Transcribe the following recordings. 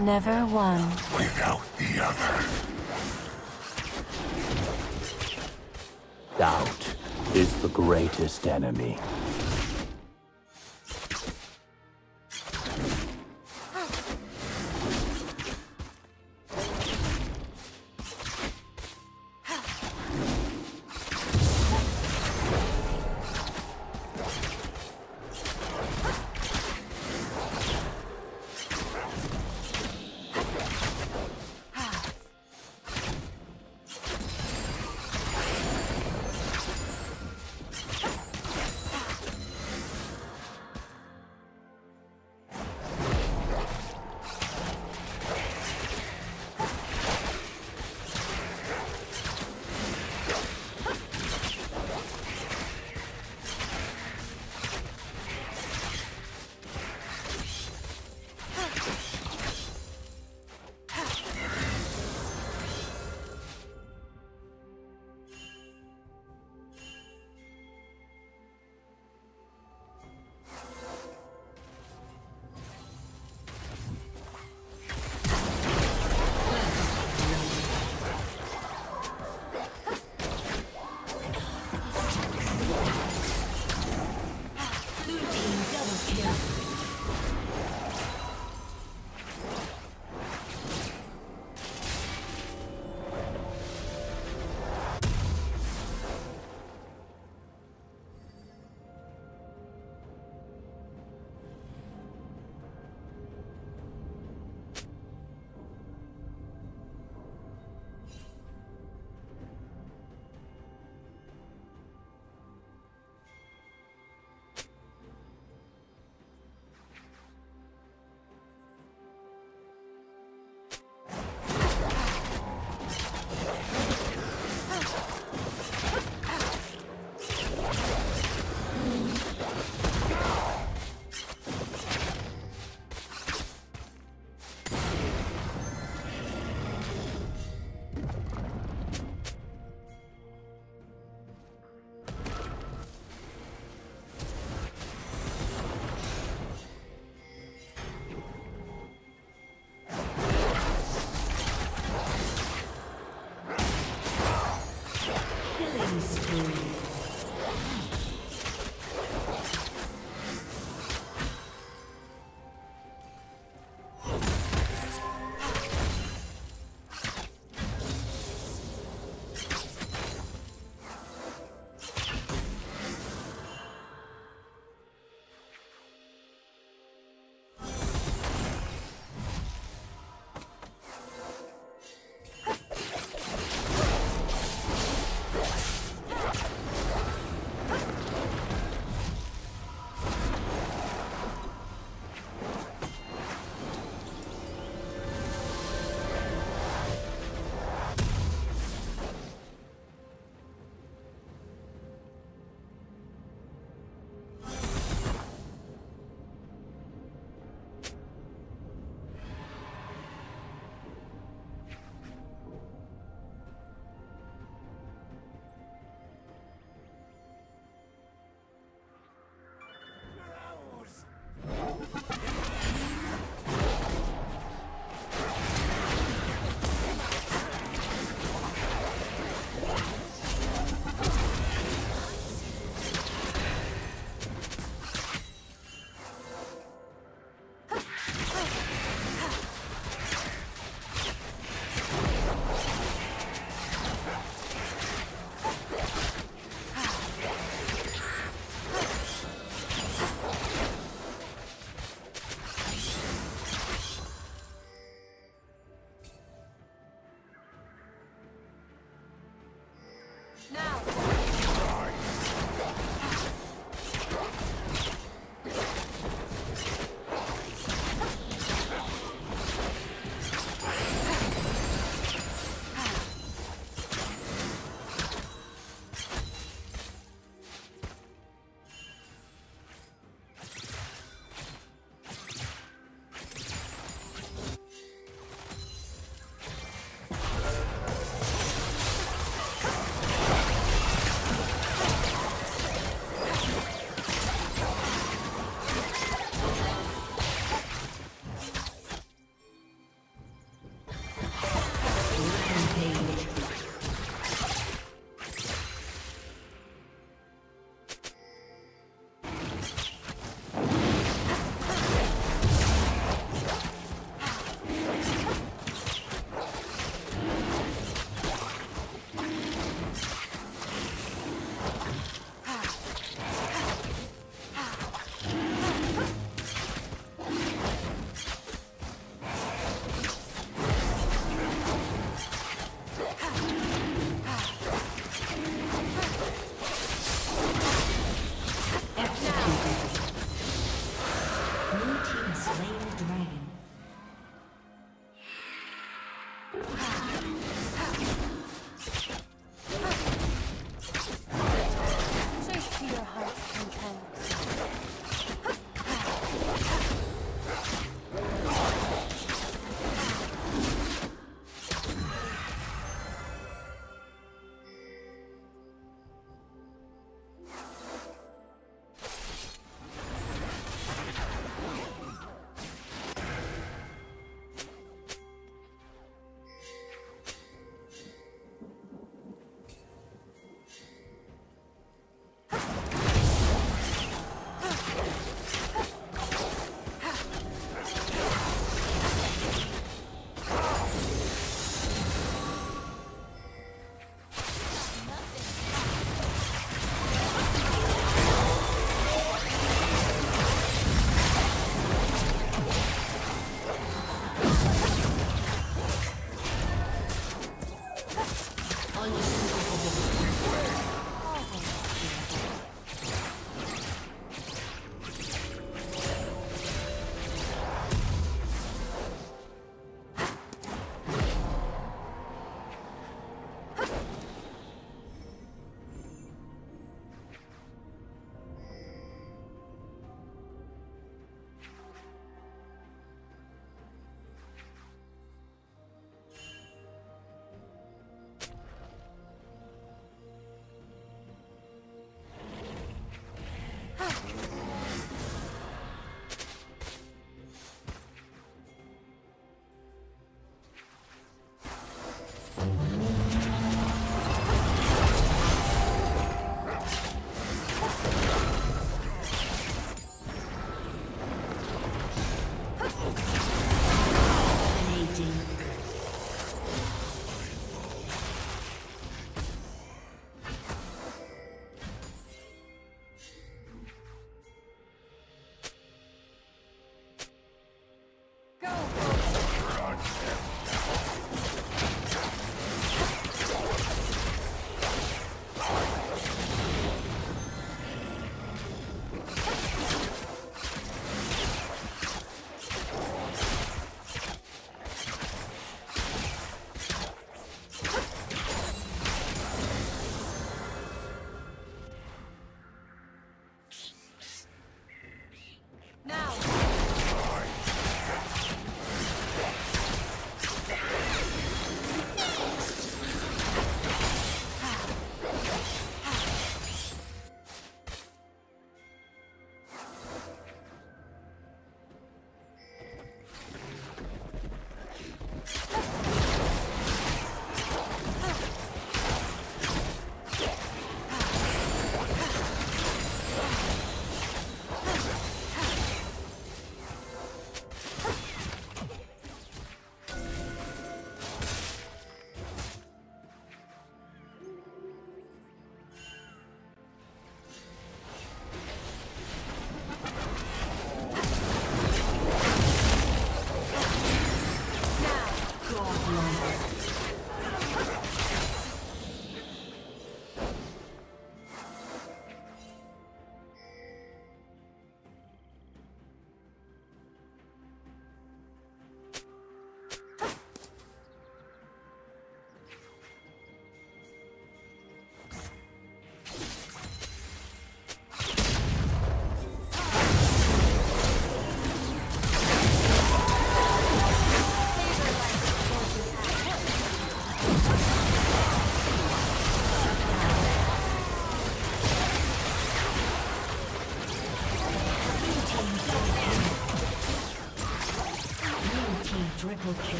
Never one. without the other. Doubt is the greatest enemy.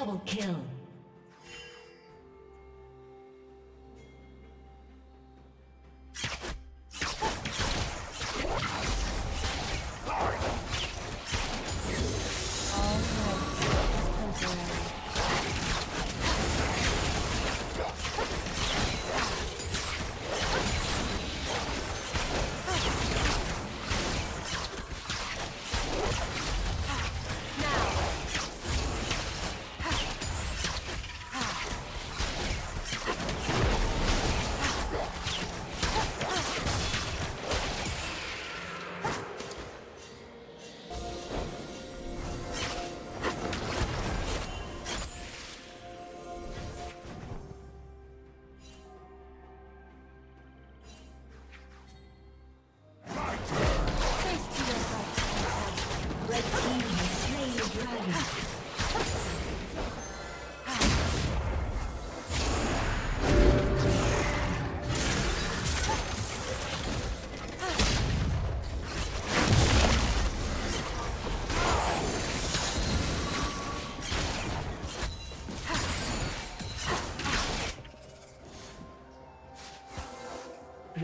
Double kill.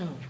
Kill.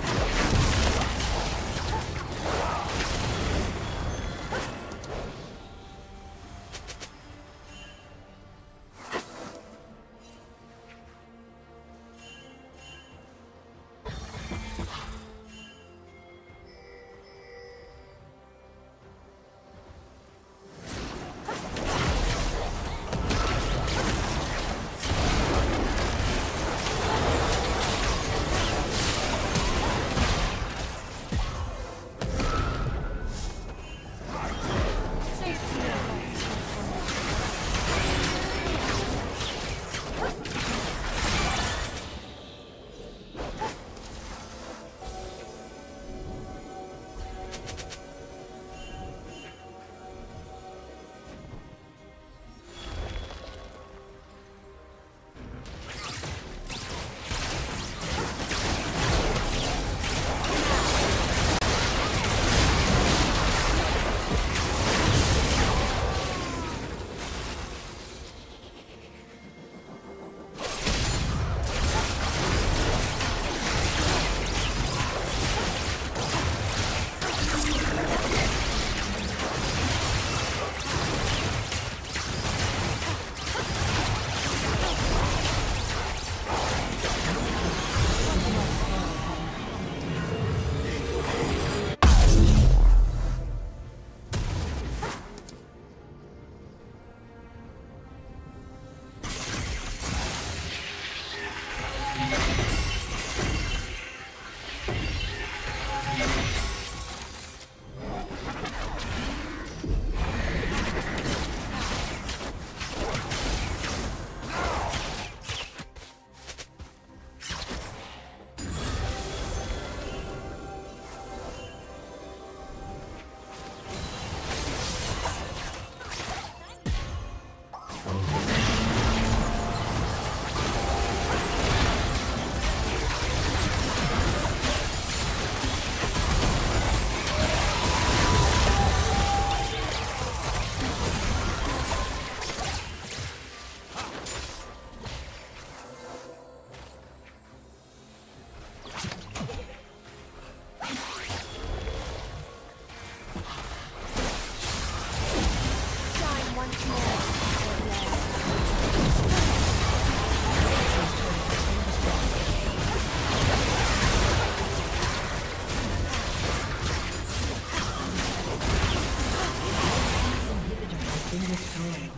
destroyed.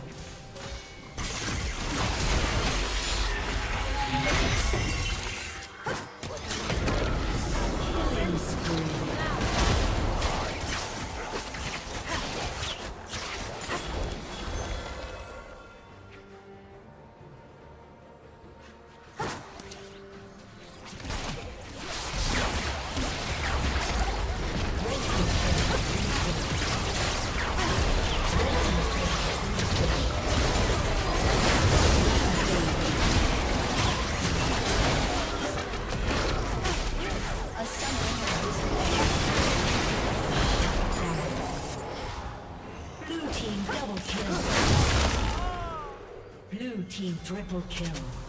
Team triple kill.